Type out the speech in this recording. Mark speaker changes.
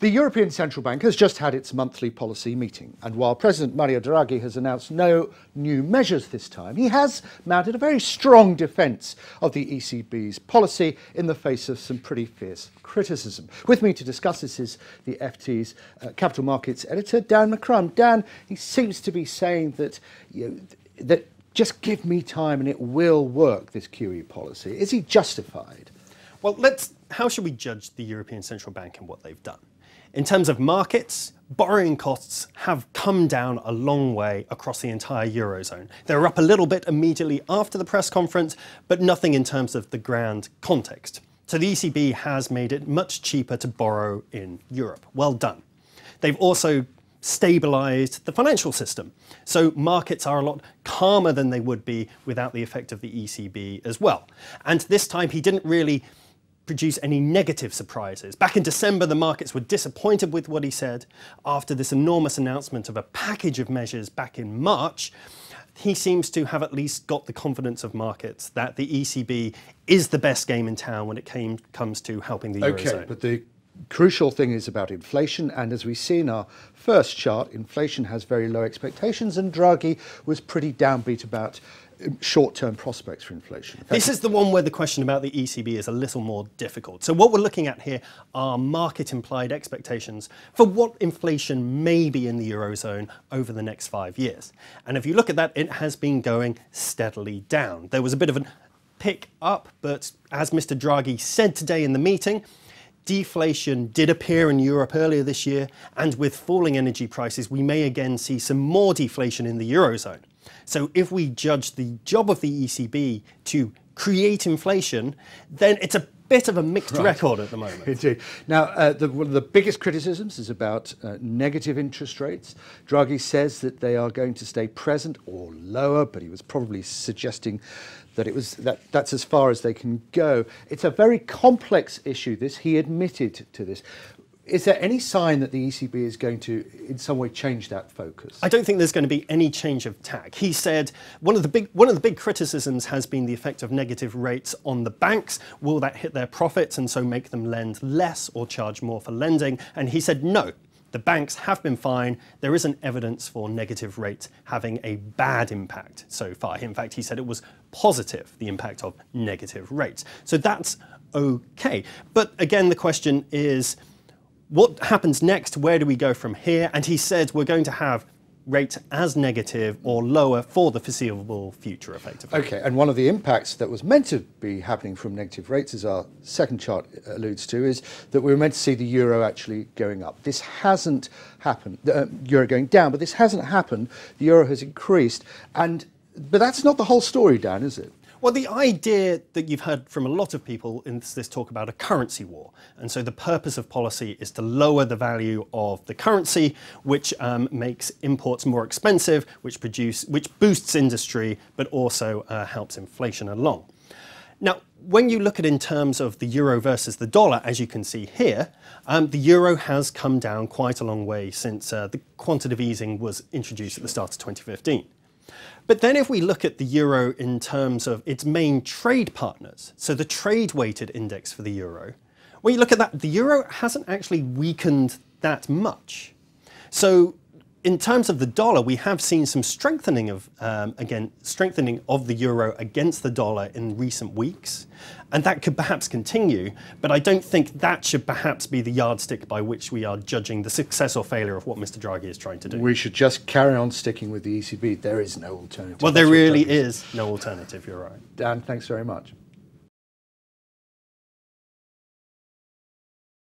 Speaker 1: The European Central Bank has just had its monthly policy meeting, and while President Mario Draghi has announced no new measures this time, he has mounted a very strong defence of the ECB's policy in the face of some pretty fierce criticism. With me to discuss this is the FT's uh, capital markets editor, Dan McCrum. Dan, he seems to be saying that, you know, that just give me time and it will work, this QE policy. Is he justified?
Speaker 2: Well, let's, how should we judge the European Central Bank and what they've done? In terms of markets, borrowing costs have come down a long way across the entire Eurozone. They were up a little bit immediately after the press conference, but nothing in terms of the grand context. So the ECB has made it much cheaper to borrow in Europe. Well done. They've also stabilized the financial system. So markets are a lot calmer than they would be without the effect of the ECB as well. And this time he didn't really produce any negative surprises. Back in December, the markets were disappointed with what he said. After this enormous announcement of a package of measures back in March, he seems to have at least got the confidence of markets that the ECB is the best game in town when it came, comes to helping the
Speaker 1: okay,
Speaker 2: Eurozone.
Speaker 1: Okay, but the crucial thing is about inflation, and as we see in our first chart, inflation has very low expectations, and Draghi was pretty downbeat about short-term prospects for inflation.
Speaker 2: This is the one where the question about the ECB is a little more difficult. So what we're looking at here are market implied expectations for what inflation may be in the Eurozone over the next five years. And if you look at that, it has been going steadily down. There was a bit of a pick up, but as Mr. Draghi said today in the meeting, deflation did appear in Europe earlier this year, and with falling energy prices, we may again see some more deflation in the Eurozone. So if we judge the job of the ECB to create inflation, then it's a bit of a mixed right. record at the moment.
Speaker 1: Indeed. Now, uh, the, one of the biggest criticisms is about uh, negative interest rates. Draghi says that they are going to stay present or lower, but he was probably suggesting that it was that that's as far as they can go. It's a very complex issue. This he admitted to this. Is there any sign that the ECB is going to, in some way, change that focus?
Speaker 2: I don't think there's going to be any change of tack. He said one of the big one of the big criticisms has been the effect of negative rates on the banks. Will that hit their profits and so make them lend less or charge more for lending? And he said no. The banks have been fine. There isn't evidence for negative rates having a bad impact so far. In fact, he said it was positive, the impact of negative rates. So that's okay. But again, the question is what happens next? Where do we go from here? And he said we're going to have rates as negative or lower for the foreseeable future, effectively.
Speaker 1: Okay, and one of the impacts that was meant to be happening from negative rates, as our second chart alludes to, is that we were meant to see the euro actually going up. This hasn't happened, the uh, euro going down, but this hasn't happened. The euro has increased, and but that's not the whole story, Dan, is it?
Speaker 2: Well, the idea that you've heard from a lot of people in this, talk about a currency war. And so the purpose of policy is to lower the value of the currency, which um, makes imports more expensive, which, produce, which boosts industry, but also uh, helps inflation along. Now, when you look at in terms of the euro versus the dollar, as you can see here, um, the euro has come down quite a long way since uh, the quantitative easing was introduced at the start of 2015. But then if we look at the euro in terms of its main trade partners, so the trade weighted index for the euro, when you look at that, the euro hasn't actually weakened that much. So in terms of the dollar, we have seen some strengthening of, um, again, strengthening of the euro against the dollar in recent weeks. And that could perhaps continue, but I don't think that should perhaps be the yardstick by which we are judging the success or failure of what Mr. Draghi is trying to do.
Speaker 1: We should just carry on sticking with the ECB. There is no alternative.
Speaker 2: Well, there really is no alternative, you're right.
Speaker 1: Dan, thanks very much.